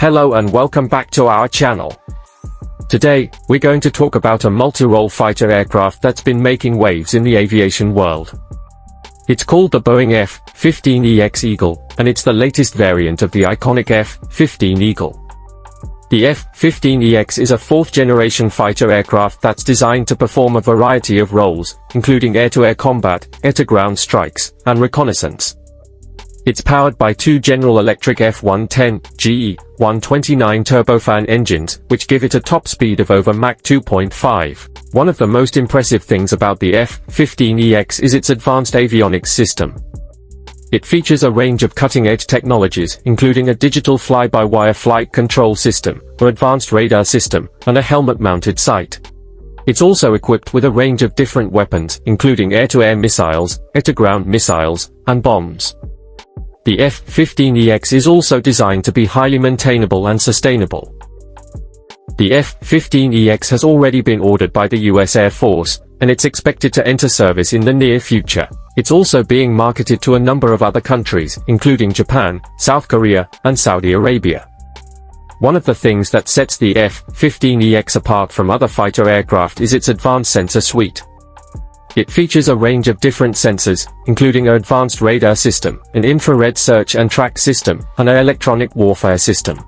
Hello and welcome back to our channel. Today, we're going to talk about a multi-role fighter aircraft that's been making waves in the aviation world. It's called the Boeing F-15EX Eagle, and it's the latest variant of the iconic F-15 Eagle. The F-15EX is a fourth-generation fighter aircraft that's designed to perform a variety of roles, including air-to-air -air combat, air-to-ground strikes, and reconnaissance. It's powered by two General Electric F-110, GE, 129 turbofan engines, which give it a top speed of over Mach 2.5. One of the most impressive things about the F-15EX is its advanced avionics system. It features a range of cutting-edge technologies, including a digital fly-by-wire flight control system, an advanced radar system, and a helmet-mounted sight. It's also equipped with a range of different weapons, including air-to-air -air missiles, air-to-ground missiles, and bombs. The F-15EX is also designed to be highly maintainable and sustainable. The F-15EX has already been ordered by the US Air Force, and it's expected to enter service in the near future. It's also being marketed to a number of other countries, including Japan, South Korea, and Saudi Arabia. One of the things that sets the F-15EX apart from other fighter aircraft is its advanced sensor suite. It features a range of different sensors, including an advanced radar system, an infrared search and track system, and an electronic warfare system.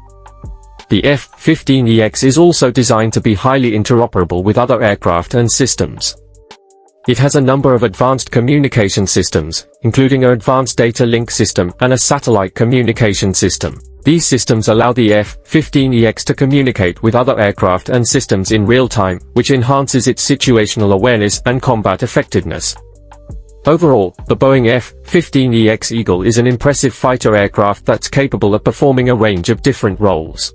The F-15EX is also designed to be highly interoperable with other aircraft and systems. It has a number of advanced communication systems, including an advanced data link system and a satellite communication system. These systems allow the F-15EX to communicate with other aircraft and systems in real time, which enhances its situational awareness and combat effectiveness. Overall, the Boeing F-15EX Eagle is an impressive fighter aircraft that's capable of performing a range of different roles.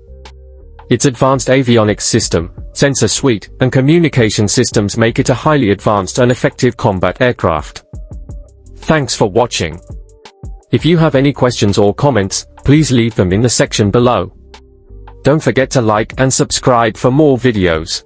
Its advanced avionics system, sensor suite, and communication systems make it a highly advanced and effective combat aircraft. Thanks for watching. If you have any questions or comments, please leave them in the section below. Don't forget to like and subscribe for more videos.